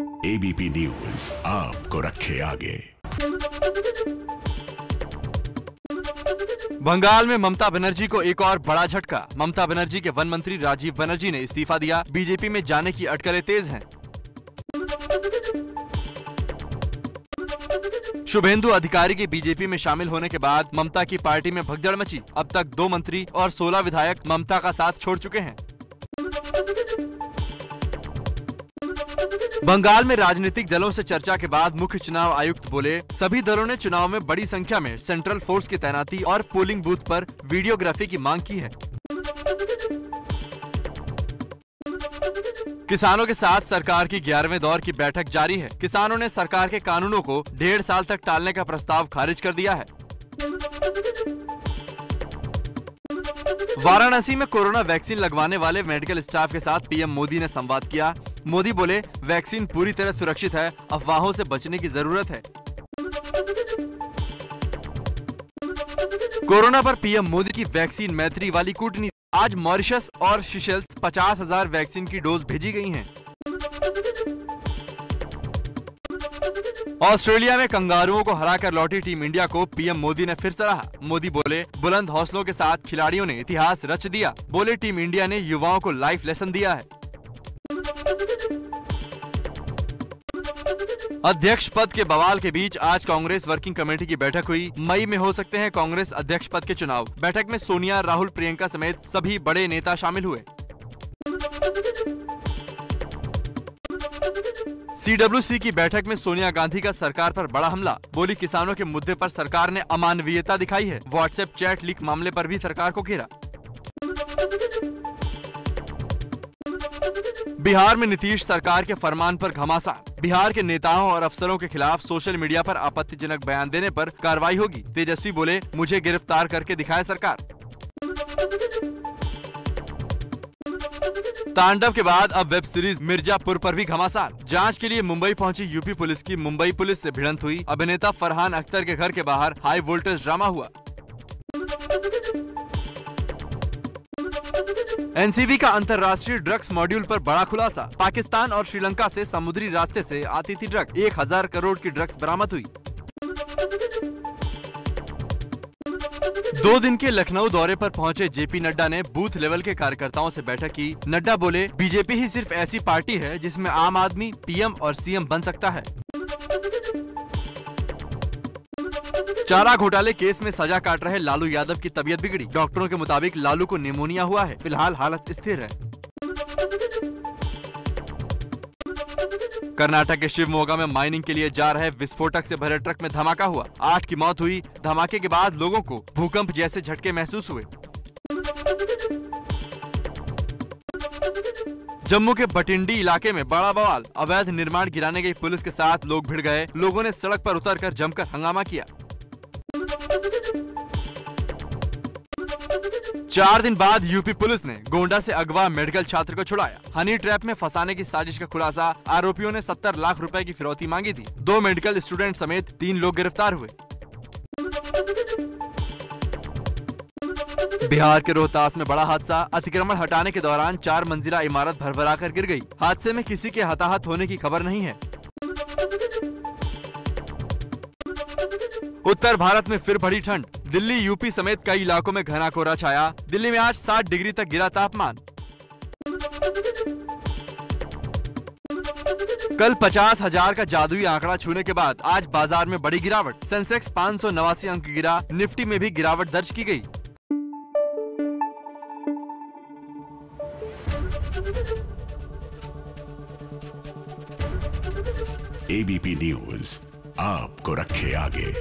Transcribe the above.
ABP news आपको रखे आगे। बंगाल में ममता बनर्जी को एक और बड़ा झटका। ममता बनर्जी के वन मंत्री राजीव बनर्जी ने इस्तीफा दिया। बीजेपी में जाने की अटकलें तेज हैं। शुभेंदु अधिकारी के बीजेपी में शामिल होने के बाद ममता की पार्टी में भगदड़ मची। अब तक दो मंत्री और 16 विधायक ममता का साथ छोड़ चुके हैं। बंगाल में राजनीतिक दलों से चर्चा के बाद मुख्य चुनाव आयुक्त बोले, सभी दलों ने चुनाव में बड़ी संख्या में सेंट्रल फोर्स की तैनाती और पोलिंग बूथ पर वीडियोग्राफी की मांग की है। किसानों के साथ सरकार की ग्यारहवें दौर की बैठक जारी है। किसानों ने सरकार के कानूनों को डेढ़ साल तक टालने का प्रस्ताव खारिज कर दिया है। वाराणसी में कोरोना वैक्सीन लगवाने वाले मेडिकल स्टाफ के साथ पीएम मोदी ने संवाद किया। मोदी बोले, वैक्सीन पूरी तरह सुरक्षित है, अफवाहों से बचने की ज़रूरत है। कोरोना पर पीएम मोदी की वैक्सीन मैत्री वाली कूटनीति। आज मॉरिशस और शिशेल्स पचास हज़ार वैक्सीन की डोज भेजी गई हैं। ऑस्ट्रेलिया में कंगारुओं को हराकर लौटी टीम इंडिया को पीएम मोदी ने फिर सराहा। मोदी बोले, बुलंद हौसलों के साथ खिलाड़ियों ने इतिहास रच दिया। बोले, टीम इंडिया ने युवाओं को लाइफ लेसन दिया है। अध्यक्ष पद के बवाल के बीच आज कांग्रेस वर्किंग कमेटी की बैठक हुई। मई में हो सकते हैं कांग्रेस अध्यक्ष पद के चुनाव। बैठक में सोनिया, राहुल, प्रियंका समेत सभी बड़े नेता शामिल हुए। सीडब्ल्यूसी की बैठक में सोनिया गांधी का सरकार पर बड़ा हमला। बोली, किसानों के मुद्दे पर सरकार ने अमानवीयता दिखाई है। व्हाट्सएप चैट लीक मामले पर भी सरकार को घेरा। बिहार में नीतीश सरकार के फरमान पर घमासान। बिहार के नेताओं और अफसरों के खिलाफ सोशल मीडिया पर आपत्तिजनक बयान देने पर कार्रवाई होगी। तेजस्वी बोले, मुझे गिरफ़्तार करके दिखाए सरकार। तांडव के बाद अब वेब सीरीज़ मिर्जापुर पर भी घमासान। जाँच के लिए मुंबई पहुँची यूपी पुलिस की मुंबई पुलिस से भिड़ंत हुई। अभिनेता फरहान अख्तर के घर के बाहर हाई वोल्टेज ड्रामा हुआ। एनसीबी का अंतर्राष्ट्रीय ड्रग्स मॉड्यूल पर बड़ा खुलासा। पाकिस्तान और श्रीलंका से समुद्री रास्ते से आती थी ड्रग्स एक हज़ार करोड़ की ड्रग्स बरामद हुई। दो दिन के लखनऊ दौरे पर पहुँचे जेपी नड्डा ने बूथ लेवल के कार्यकर्ताओं से बैठक की। नड्डा बोले, बीजेपी ही सिर्फ़ ऐसी पार्टी है जिसमें आम आदमी, पीएम और सीएम बन सकता है। चारा घोटाले केस में सजा काट रहे लालू यादव की तबीयत बिगड़ी। डॉक्टरों के मुताबिक लालू को निमोनिया हुआ है। फ़िलहाल हालत स्थिर है। कर्नाटक के शिवमोगा में माइनिंग के लिए जा रहे विस्फोटक से भरे ट्रक में धमाका हुआ। आठ की मौत हुई। धमाके के बाद लोगों को भूकंप जैसे झटके महसूस हुए। जम्मू के बटिंडी इलाके में बड़ा बवाल। अवैध निर्माण गिराने गई पुलिस के साथ लोग भिड़ गए। लोगों ने सड़क पर उतरकर जमकर हंगामा किया। चार दिन बाद यूपी पुलिस ने गोंडा से अगवा मेडिकल छात्र को छुड़ाया। हनी ट्रैप में फंसाने की साजिश का खुलासा, आरोपियों ने 70 लाख रुपए की फिरौती मांगी थी। दो मेडिकल स्टूडेंट समेत तीन लोग गिरफ़्तार हुए। बिहार के रोहतास में बड़ा हादसा। अतिक्रमण हटाने के दौरान चार मंजिला इमारत भरभरा कर गिर गई। हादसे में किसी के हताहत होने की खबर नहीं है। उत्तर भारत में फिर बढ़ी ठंड। दिल्ली, यूपी समेत कई इलाकों में घना कोहरा छाया। दिल्ली में आज 60 डिग्री तक गिरा तापमान। कल पचास हज़ार का जादुई आंकड़ा छूने के बाद आज बाज़ार में बड़ी गिरावट। सेंसेक्स पाँच सौ नवासी अंक गिरा। निफ्टी में भी गिरावट दर्ज की गई। एबीपी न्यूज़ आपको रखे आगे।